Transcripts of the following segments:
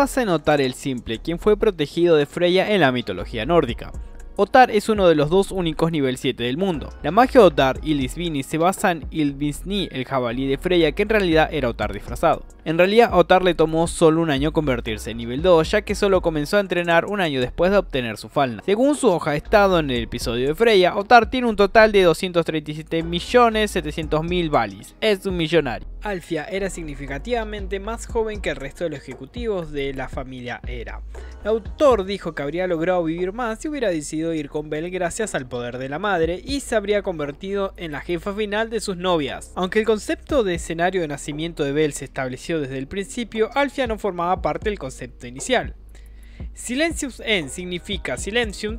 basa en Otar el Simple, quien fue protegido de Freya en la mitología nórdica. Otar es uno de los dos únicos nivel 7 del mundo. La magia de Otar y Lisvini se basa en Ilvisni, el jabalí de Freya, que en realidad era Otar disfrazado. En realidad, a Otar le tomó solo un año convertirse en nivel 2, ya que solo comenzó a entrenar un año después de obtener su falna. Según su hoja de estado en el episodio de Freya, Otar tiene un total de 237.700.000 balis. Es un millonario. Alfia era significativamente más joven que el resto de los ejecutivos de la familia Era. El autor dijo que habría logrado vivir más si hubiera decidido ir con Bel gracias al poder de la madre y se habría convertido en la jefa final de sus novias. Aunque el concepto de escenario de nacimiento de Bel se estableció desde el principio, Alfia no formaba parte del concepto inicial. Silencius en significa silencium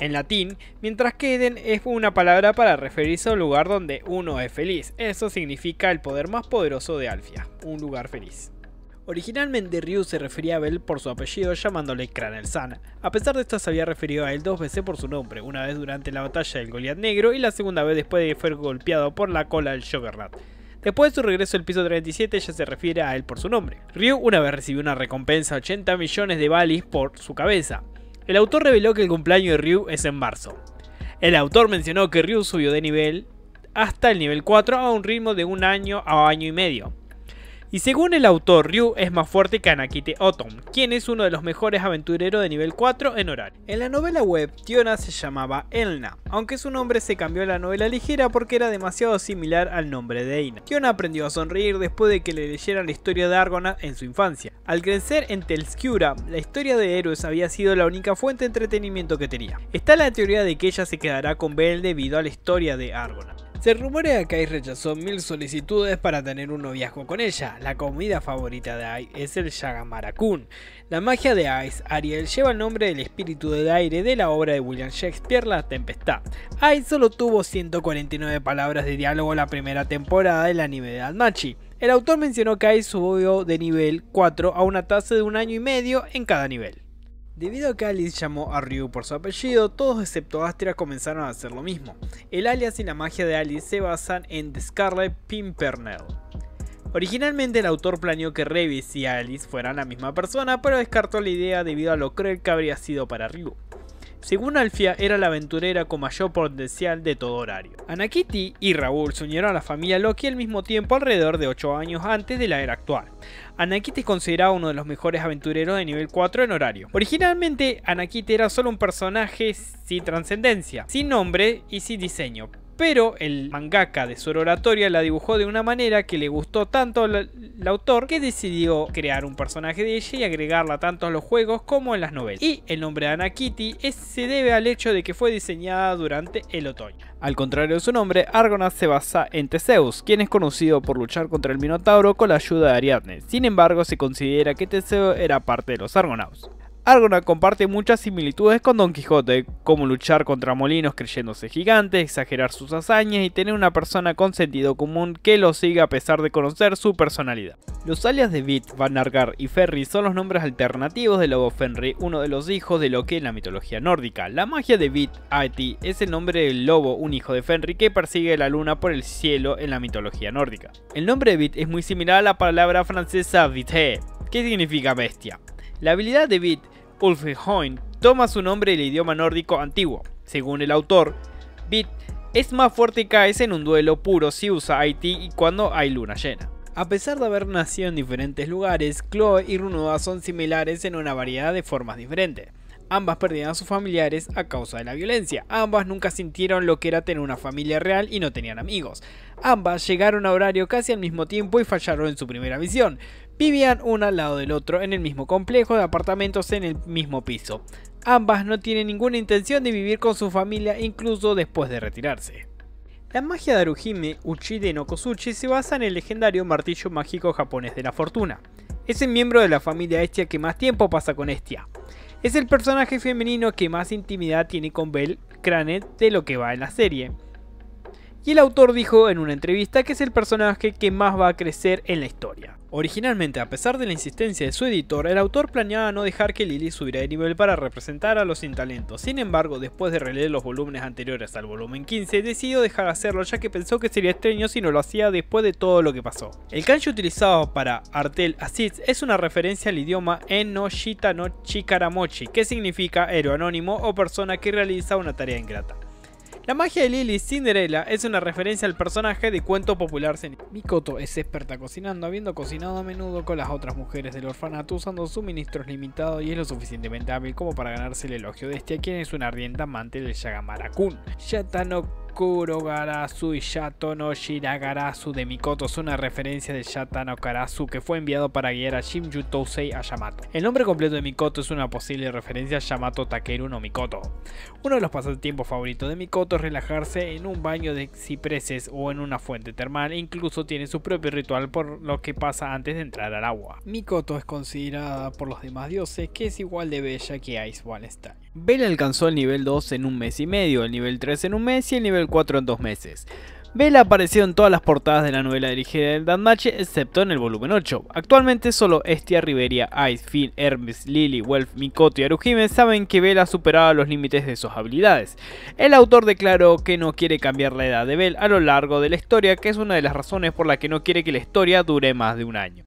en latín, mientras que Eden es una palabra para referirse a un lugar donde uno es feliz. Eso significa el poder más poderoso de Alfia, un lugar feliz. Originalmente Ryu se refería a Bel por su apellido llamándole Kranel-san. A pesar de esto se había referido a él dos veces por su nombre, una vez durante la batalla del Goliath Negro y la segunda vez después de fue golpeado por la cola del Juggernaut. Después de su regreso al piso 37 ya se refiere a él por su nombre. Ryu una vez recibió una recompensa de 80 millones de balis por su cabeza. El autor reveló que el cumpleaños de Ryu es en marzo. El autor mencionó que Ryu subió de nivel hasta el nivel 4 a un ritmo de un año a año y medio. Y según el autor, Ryu es más fuerte que Anakite Otom, quien es uno de los mejores aventureros de nivel 4 en horario. En la novela web, Tiona se llamaba Elna, aunque su nombre se cambió a la novela ligera porque era demasiado similar al nombre de Eina. Tiona aprendió a sonreír después de que le leyeran la historia de Argonath en su infancia. Al crecer en Telskiura, la historia de héroes había sido la única fuente de entretenimiento que tenía. Está la teoría de que ella se quedará con Bell debido a la historia de Argonath. Se rumorea que Ice rechazó mil solicitudes para tener un noviazgo con ella. La comida favorita de Ice es el Yagamarakun. La magia de Ice, Ariel, lleva el nombre del espíritu del aire de la obra de William Shakespeare, La Tempestad. Ice solo tuvo 149 palabras de diálogo la primera temporada del anime de Almachi. El autor mencionó que Ice subió de nivel 4 a una tasa de un año y medio en cada nivel. Debido a que Alice llamó a Ryu por su apellido, todos excepto Astria comenzaron a hacer lo mismo. El alias y la magia de Alice se basan en The Scarlet Pimpernel. Originalmente el autor planeó que Revis y Alice fueran la misma persona, pero descartó la idea debido a lo cruel que habría sido para Ryu. Según Alfia, era la aventurera con mayor potencial de todo horario. Anakiti y Raúl se unieron a la familia Loki al mismo tiempo alrededor de 8 años antes de la era actual. Anakiti es considerado uno de los mejores aventureros de nivel 4 en horario. Originalmente, Anakiti era solo un personaje sin trascendencia, sin nombre y sin diseño, pero el mangaka de su oratoria la dibujó de una manera que le gustó tanto al, autor que decidió crear un personaje de ella y agregarla tanto en los juegos como en las novelas. Y el nombre de Ana Kitty se debe al hecho de que fue diseñada durante el otoño. Al contrario de su nombre, Argonath se basa en Teseus, quien es conocido por luchar contra el Minotauro con la ayuda de Ariadne. Sin embargo, se considera que Teseo era parte de los Argonauts. Argona comparte muchas similitudes con Don Quijote, como luchar contra molinos creyéndose gigante, exagerar sus hazañas y tener una persona con sentido común que lo siga a pesar de conocer su personalidad. Los alias de Vit, Vanargar y Ferry son los nombres alternativos de Lobo Fenry, uno de los hijos de Loki en la mitología nórdica. La magia de Vit, Aeti, es el nombre del lobo, un hijo de Fenry que persigue la luna por el cielo en la mitología nórdica. El nombre de Vit es muy similar a la palabra francesa Vite, que significa bestia. La habilidad de Vit Ulfheim toma su nombre del idioma nórdico antiguo. Según el autor, Bit es más fuerte que caes en un duelo puro si usa IT y cuando hay luna llena. A pesar de haber nacido en diferentes lugares, Chloe y Runoa son similares en una variedad de formas diferentes. Ambas perdieron a sus familiares a causa de la violencia. Ambas nunca sintieron lo que era tener una familia real y no tenían amigos. Ambas llegaron a horario casi al mismo tiempo y fallaron en su primera visión. Vivían uno al lado del otro en el mismo complejo de apartamentos en el mismo piso. Ambas no tienen ninguna intención de vivir con su familia incluso después de retirarse. La magia de Aruhime Uchide no Kosuchi se basa en el legendario martillo mágico japonés de la fortuna. Es el miembro de la familia Estia que más tiempo pasa con Estia. Es el personaje femenino que más intimidad tiene con Belle Cranet de lo que va en la serie. Y el autor dijo en una entrevista que es el personaje que más va a crecer en la historia. Originalmente, a pesar de la insistencia de su editor, el autor planeaba no dejar que Lily subiera de nivel para representar a los sin talentos. Sin embargo, después de releer los volúmenes anteriores al volumen 15, decidió dejar de hacerlo ya que pensó que sería extraño si no lo hacía después de todo lo que pasó. El kanji utilizado para Artel Aziz es una referencia al idioma Eno Shita no Chikaramochi, que significa héroe anónimo o persona que realiza una tarea ingrata. La magia de Lily Cinderella es una referencia al personaje de cuento popular Mikoto es experta cocinando, habiendo cocinado a menudo con las otras mujeres del orfanato usando suministros limitados y es lo suficientemente hábil como para ganarse el elogio de este a quien es un ardiente amante del Yagamara-kun. Yatano Kurogarasu y Yato no Shiragarasu de Mikoto es una referencia de Yata no Karasu que fue enviado para guiar a Shimju Tousei a Yamato. El nombre completo de Mikoto es una posible referencia a Yamato Takeru no Mikoto. Uno de los pasatiempos favoritos de Mikoto es relajarse en un baño de cipreses o en una fuente termal e incluso tiene su propio ritual por lo que pasa antes de entrar al agua. Mikoto es considerada por los demás dioses que es igual de bella que Ice Wallenstein. Bella alcanzó el nivel 2 en un mes y medio, el nivel 3 en un mes y el nivel 4 en dos meses. Bella apareció en todas las portadas de la novela dirigida del Danmache, excepto en el volumen 8. Actualmente solo Estia, Riveria, Ice, Finn, Hermes, Lily, Welf, Mikoto y Aruhime saben que Bella superaba los límites de sus habilidades. El autor declaró que no quiere cambiar la edad de Belle a lo largo de la historia, que es una de las razones por las que no quiere que la historia dure más de un año.